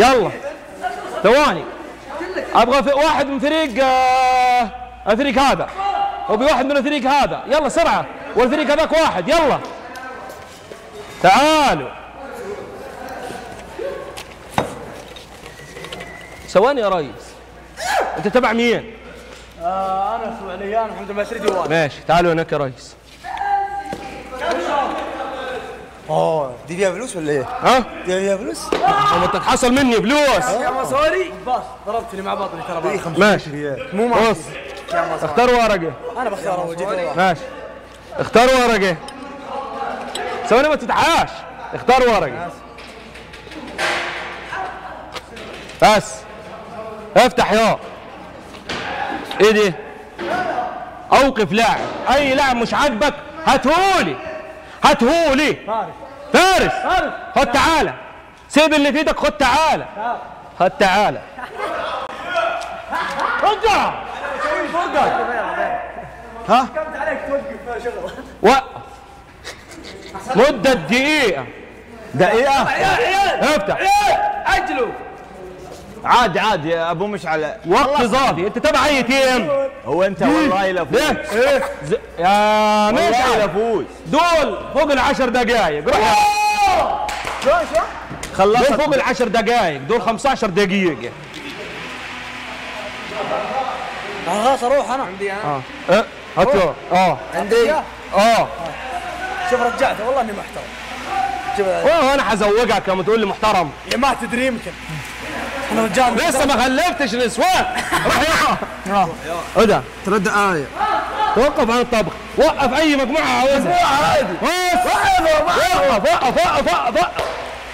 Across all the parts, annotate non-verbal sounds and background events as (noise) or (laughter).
يلا. ثواني. أبغى في واحد من فريق آه الفريق هذا. وبي واحد من الفريق هذا. يلا سرعة. والفريق هذاك واحد. يلا. تعالوا. ثواني يا ريس. أنت تبع مين؟ آه أنا سعوديان محمد المسري ماشي. تعالوا هناك يا ريس. آه دي فيها فلوس ولا إيه؟ ها؟ دي فيها فلوس؟ طب انت تحصل مني فلوس. يا مصوري باص ضربتني مع بطني ترى باص 500 ماشي. ريال. مو ما بص اختار ورقة. أنا بختار أول ماشي. اختار ورقة. ثواني ما تتعاش اختار ورقة. بس. افتح يا. إيه دي؟ اوقف لاعب. اي لاعب مش عاجبك هاتهولي. هاتهولي. فارس. خد تعالى. سيب اللي في إيدك خد تعالى. خد تعالى. رجع. ها؟ وقف. مدة دقيقة. دقيقة؟ افتح. اجلوا. عادي عادي يا أبو مشعل. وقت اضافي أنت تبع أي تيم هو أنت والله لا فوز. إيه؟ ز- يا مشعل. فوز. دول فوق العشر دقائق روح. شلون شلون دول خلصت. فوق العشر دقائق دول 15 دقيقة. خلاص أروح أنا. عندي أنا. آه. آه هاتوا آه. عندي. آه. شوف رجعته والله إني محترم. شوف. أنا حزوقك لما تقول لي محترم؟ يا ما تدري يمكن. أنا رجال لسه ما خلفتش نسوان روح إيه ده ترد آية. توقف عن الطبخ. وقف أي مجموعة عاوزها. عادي. وقف وقف وقف وقف وقف.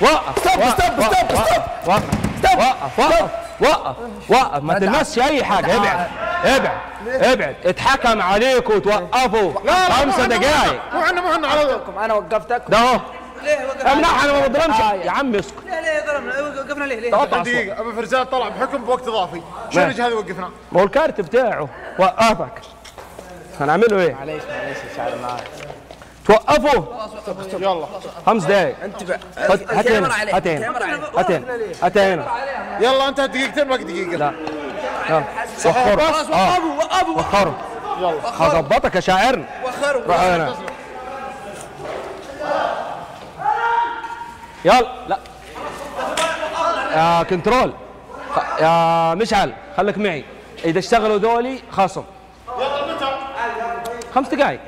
وقف stop stop stop stop. وقف وقف وقف وقف ما تلمسش أي حاجة. ابعد ابعد ابعد. اتحكم عليك وتوقفوا خمسة دقائق مو عنا مو عنا على أنا وقفتك. ده أهو. امنع أنا ما بضربش. يا عم اسكت. ليه ليه ضربنا وقفنا ليه؟ ليه. دقيقة أبو فرزان طلع بحكم بوقت إضافي. شو. الوجه هذا وقفنا؟ ما هو الكارت بتاعه. وقفك. هنعمله إيه؟ معليش معليش يا شعر معاك توقفوا يلا. خمس دقائق انتبه. هات هنا. هات هنا. هات هنا. هات هنا. يلا أنت دقيقتين باقي دقيقة. لا. يلا. وخروا خلاص وقفوا وقفوا وخروا يلا. هظبطك يا شاعرنا. وخروا روح هنا. يلا. لا. يا كنترول. يا مشعل خليك معي. إذا اشتغلوا دولي خصم خمس دقائق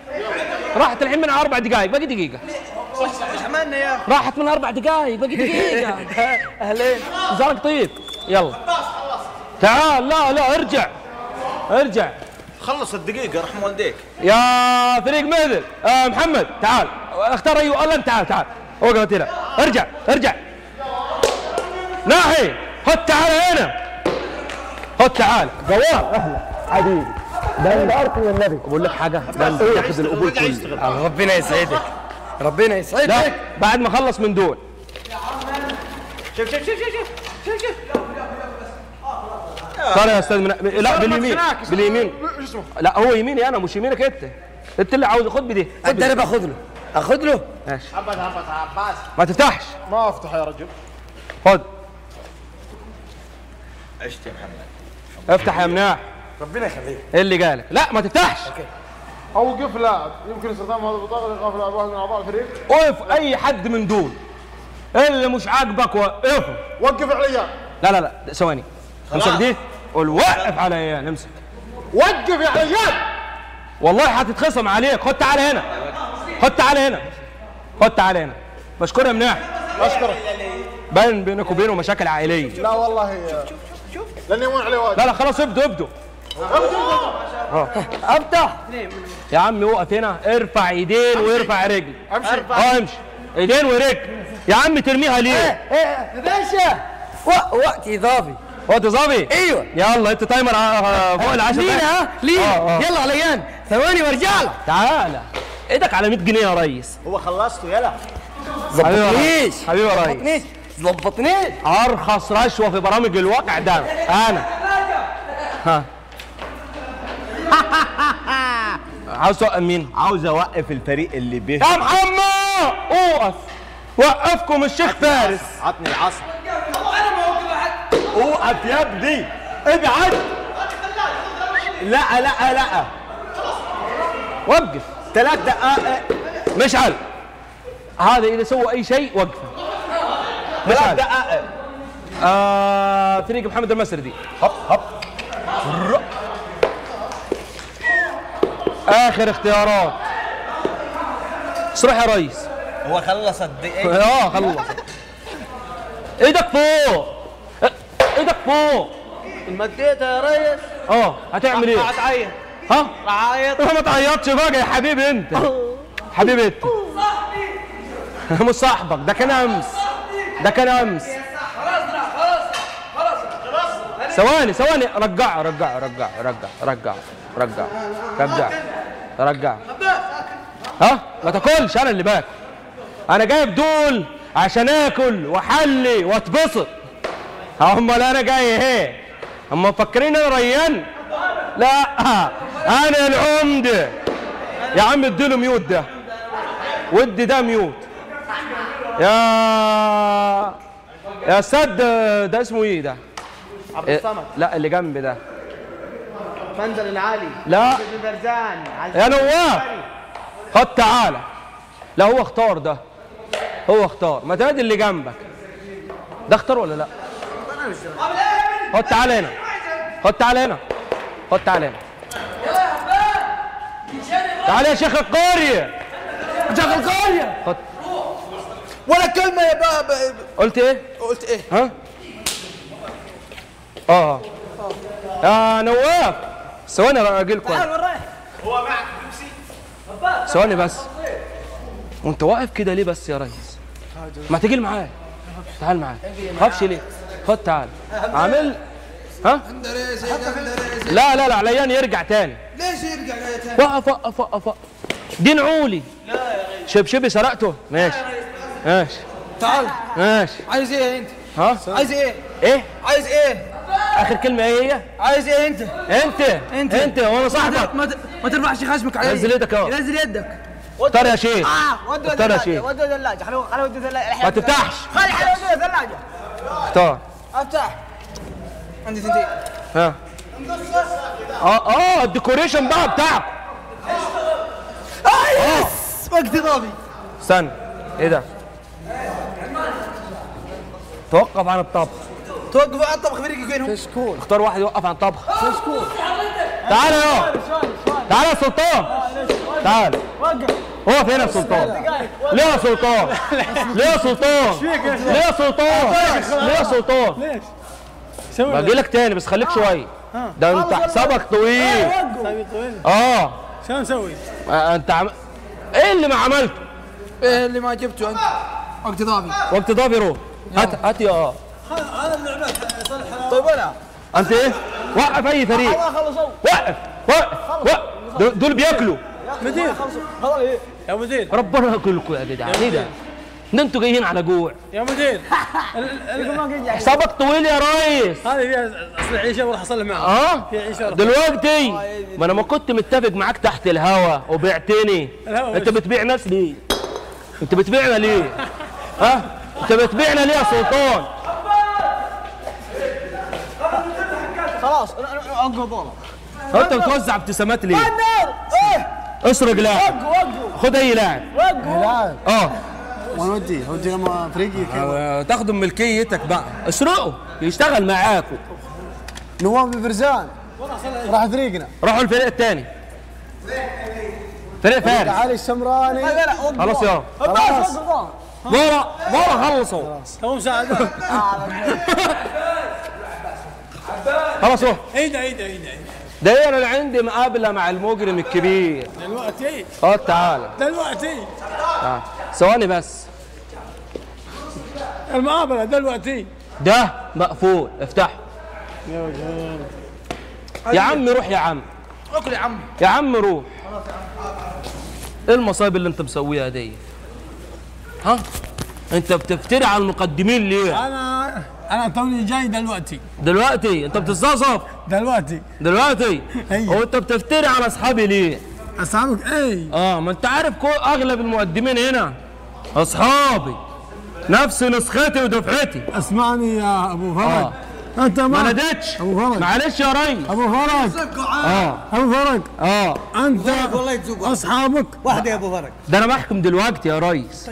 راحت الحين من أربع دقائق باقي دقيقة. يا راحت من أربع دقائق باقي دقيقة. أهلين. زارك طيب. يلا. تعال لا لا ارجع. ارجع. خلص الدقيقة رحم والديك. يا فريق مهدل آه محمد تعال. اختار أيوه الا انت تعال تعال. وقف هنا. ارجع ارجع. ناحي خد تعال هنا. خد تعال. جوال أهلا حبيبي ده انت ارقم النبي. بقول لك حاجة ده انت تاخذ القبول كله. ربنا يسعدك. ربنا يسعدك. بعد ما اخلص من دول. شوف شوف شوف شوف شوف شوف. صار يا أستاذ من... لا باليمين. باليمين؟ لا هو يميني أنا مش يمينك أنت. أنت اللي عاوز خد بدي. أنت. أنا باخذ له اخذ له. ماشي. ما تفتحش. ما أفتح يا رجل. خد. عشت يا محمد. افتح يا مناح. ربنا يخليك. إيه اللي قالك؟ لا ما تفتحش. اوقف لاعب يمكن استخدام هذا البطاقة لايقاف لاعب واحد من أعضاء الفريق. وقف أي حد من دول. اللي مش عاجبك وقفه وقف عليا لا لا لا. ثواني. امسك دي. قول وقف على ايان امسك وقف يا عيال والله هتتخصم عليك. خد تعالى هنا. خد تعالى هنا. خد تعالى هنا. مشكور يا مناح. اشكرك باين بينك وبينه مشاكل عائلية. لا والله لأني يمون عليه واجب. لا لا خلاص ابدوا ابدوا افتح يا عم وقف هنا. ارفع ايدين وارفع رجل. أمشي. آه امشي. ايدين ورجل. يا عم ترميها ليه؟ إيه يا باشا. وق- وقت إضافي. وقت ظابي أيوه. يلا انت تايمر آه، فوق العشرة لينا دقايق. ها؟ لينا. آه، آه. يلا عليان ثواني وارجع لك. تعالى إيدك على 100 جنيه يا ريس. هو خلصته يلا. حبيبي يا ظبطنيش ريس حبيبي يا ريس. ظبطنيش أرخص رشوة في برامج الواقع ده أنا. ها. (laughs) عاوز توقف مين؟ عاوز أوقف الفريق اللي به يا محمد! أوقف! وقفكم الشيخ فارس. عطني العصا ابعد يا ابني. ابعد. لا لا لا. وقف. ثلاث دقائق. مشعل. هذا إذا سوى أي شيء وقفه. مشعل دقائق. آه فريق محمد المسردي. هب هب. آخر اختيارات. صرح يا ريس. هو خلص الدقيقة. آه خلص. إيدك فوق. إيدك فوق. مديتها يا ريس. آه هتعمل إيه؟ هتعيط ها؟ أعيط. ما تعيطش بقى يا حبيبي أنت. حبيبي أنت. مش صاحبك ده كان أمس. ده كان أمس. ثواني ثواني. رجع رجع رجع رجع رجع رجع. رجع رجع. ها؟ ما تاكلش أنا اللي باكل. أنا جايب دول عشان آكل وأحلي وأتبسط. أمال أنا جاي إيه؟ اما مفكرين أنا ريان؟ لا أنا العمده يا عم اديله ميوت ده. ودي ده ميوت. يا يا سد ده اسمه إيه ده؟ عبد إيه؟ الصمد. لا اللي جنبي ده. منزل العالي. لا. برزان يا نواف خد تعالى. لا هو اختار ده. هو اختار. ما تادي اللي جنبك. ده اختار ولا لا؟ خد تعالى هنا. خد تعالى هنا. خد تعالى هنا. تعالى يا شيخ القرية شيخ القرية خد ولا كلمة يا بابا قلت إيه؟ قلت إيه؟ ها؟ آه. يا نواف. ثواني راجلكم ثواني بس. وأنت واقف كده ليه بس يا ريس؟ ما تيجي معايا. تعال معايا. خافش ليه؟ خد تعال. عامل؟ ها؟ لا لا لا عليان يرجع تاني. ليش يرجع؟ تاني. وقف وقف وقف. وقف دي نعولي شبشبي سرقته. ماشي. ماشي تعال. ماشي عايز إيه انت؟ ها؟ عايز إيه؟ إيه؟ عايز إيه؟ آخر كلمة إيه هي؟ عايز إيه انت؟ انت؟ انت. انت وأنا صاحبك. ما ما ترفعش خشمك علي نزل يدك اهو. نزل يدك. اختار يا شيخ. آه ودوا اختار يا شيخ. ودوا ثلاجه خلوا خلوا ودوا ثلاجه ما تفتحش. خلي خلوا ودوا ثلاجه اختار. افتح. عندي ثنتين ها. آه آه ال decoration بقى بتاعك. آه yes! وقت إضافي. استنى. إيه ده؟ توقف عن الطبخ. توقفوا على الطبخ فريقي وينهم؟ اختار واحد يوقف عن الطبخ. تعال يا تعال يا سلطان. تعال. هو فين يا سلطان؟ ليه يا سلطان؟ ليه يا سلطان؟ ليه يا سلطان؟ ليه يا سلطان؟ ليش؟ سوي باجي لك تاني بس خليك شوية ده انت حسابك طويل. طيب آه. شو نسوي؟ آه، انت عم... إيه اللي ما عملته؟ إيه اللي ما جبته أنت؟ وقت إضافي. وقت ضافي روح. هات هات يا آه طيب ولا. أنت إيه وقف أي فريق. الله خلصوا وقف وقف وقف. دول- بياكلوا. مدير. خلاص إيه. يا مدير. ربنا ياكلكم يا جدعان. إيه ده؟ ده أنتوا جايين على جوع. يا مدير. (laughs) حسابك طويل يا ريس. هذه فيها أصل عيشة وراح اصلح معها آه؟ في عيشة دلوقتي. ما أنا ما كنت متفق معاك تحت الهوا وبعتني أنت؟ بتبيع ناس ليه؟ أنت بتبيعنا ليه ها؟ انت بتبيعنا ليه يا سلطان؟ خلاص أنقذ والله. انت بتوزع ابتسامات ليه؟ النار إيه؟ اسرق لاعب. خد أي لاعب. لاعب. آه. وين ودي؟ ودي لما فريقي كذا تاخدوا ملكيتك بقى. اسرقه يشتغل معاكم نواف بفرزان راح فريقنا. روحوا الفريق الثاني فريق فارس. علي السمراني. خلاص خلاص. ورا ورا خلصوا. تو مساعدة (laughs) خلاص روح. عيدة عيدة عيدة ده أنا عندي مقابلة مع المجرم الكبير. دلوقتي. خد تعالى دلوقتي. تعال. ثواني بس. المقابلة دلوقتي. ده مقفول. افتحه يا عم روح يا عم. اكل يا عم. يا عم روح. إيه المصايب اللي انت مسويها دي؟ ها؟ انت بتفتري على المقدمين ليه؟ أنا أنا توني جاي دلوقتي. دلوقتي؟ انت بتستظرف دلوقتي. دلوقتي؟ (laughs) أيوة. هو انت بتفتري على اصحابي ليه؟ أصحابك؟ إيه آه ما انت عارف كل اغلب المقدمين هنا اصحابي. نفس نسختي ودفعتي. اسمعني يا أبو فرج آه أنت ما ناديتش أبو فرج. معلش يا ريس. أبو فرج. آه. أبو فرج. آه. أنت والله أصحابك. واحدة يا أبو فرج. ده أنا بحكم دلوقتي يا ريس.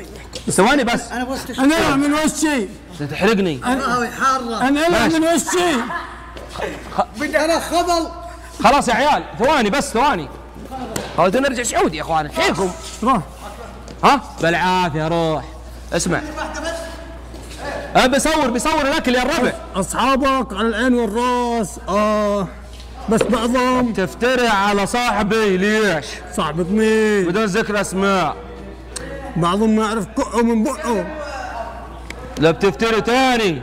ثواني بس. أنا بس أنا من وشي تحرجني هاي حارة. أنا من وشي بدي أنا خبل. خلاص يا عيال. ثواني بس ثواني. هو نرجع سعودي يا إخوان. فيكم روح. ها؟ بالعافية روح. اسمع. أه بيصور بيصور الأكل يا الربع. أصحابك على العين والرأس آه. بس بعضهم تفتري على صاحبي ليش؟ صاحبك مين؟ بدون ذكر أسماء. بعضهم ما يعرف كعه من بقه. لا بتفتري تاني.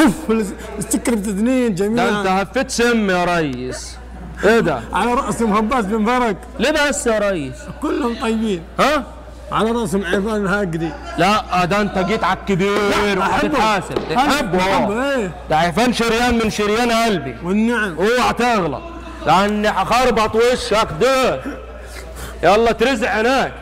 أوف السكر بتدنين ده أنت جميعا هفت سم يا ريس. إيه ده؟ على راسهم هباس بن فرج ليه بس يا ريس. كلهم طيبين. ها؟ على راسهم عرفان الهاقدي لا ده انت جيت على الكبير وهتتحاسب تحبه آه إيه؟ ده عرفان شريان من شريان قلبي. والنعم. اوعى تغلط. لاني هخربط وشك ده. يلا ترزع هناك.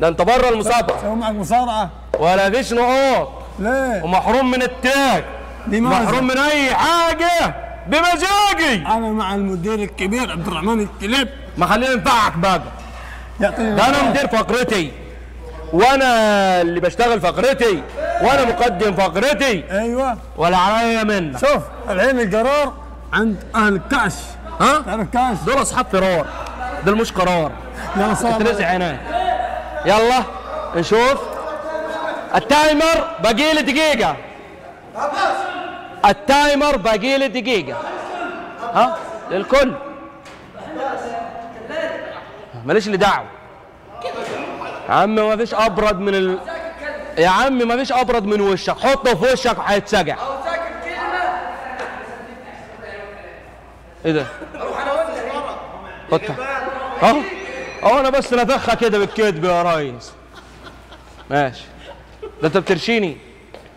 ده انت بره المسابقة. سووا معك مصارعة؟ ولا فيش نقاط. ليه؟ ومحروم من التاج؟ محروم من أي حاجة. بمزاجي. أنا مع المدير الكبير عبد الرحمن الكليب. ما خليني انفعك بقى. ده أنا مدير فقرتي. وأنا اللي بشتغل فقرتي وأنا مقدم فقرتي. أيوه. ولا عليا منك. شوف الحين القرار عند أهل الكاش ها؟ تعرف كاش دول أصحاب فرار. دول مش قرار. يلا صار ترزع هناك يلا نشوف. التايمر باقي لي دقيقة. التايمر باقي لي دقيقة. ها؟ للكل. ماليش اللي دعوة يا عم ما فيش أبرد من ال... يا عم ما فيش أبرد من وشك. حطه في وشك وهيتسجع إيه ده؟ حط اهو اهو أنا بس نفخها كده بالكذب يا ريس. ماشي. ده أنت بترشيني.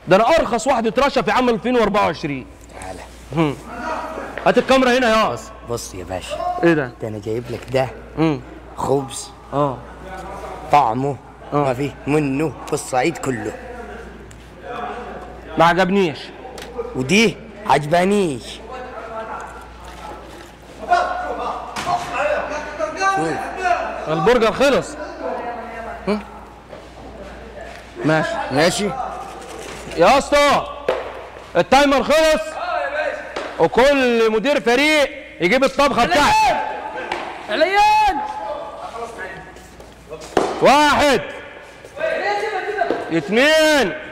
ده أنا أرخص واحد اترشى في عام 2024 تعالى. هم. هات الكاميرا هنا يا بص بص يا باشا. إيه ده؟ ده أنا جايب لك ده. امم خبز. أه. طعمه ما فيه منه في الصعيد كله. ما عجبنيش. ودي عجبانيش. البرجر خلص؟ ماشي. ماشي. يا اسطى ال timer خلص. وكل مدير فريق يجيب الطبخة بتاعته. عليان واحد. اثنين.